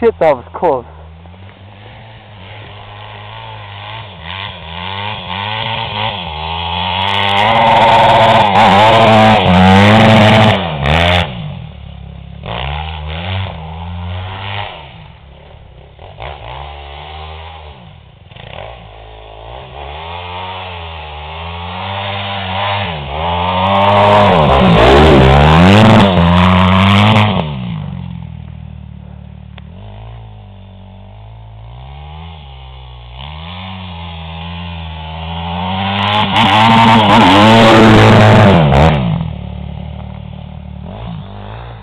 Shit, that was close.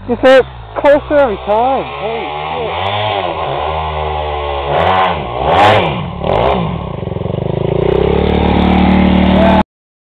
You said closer every time. Holy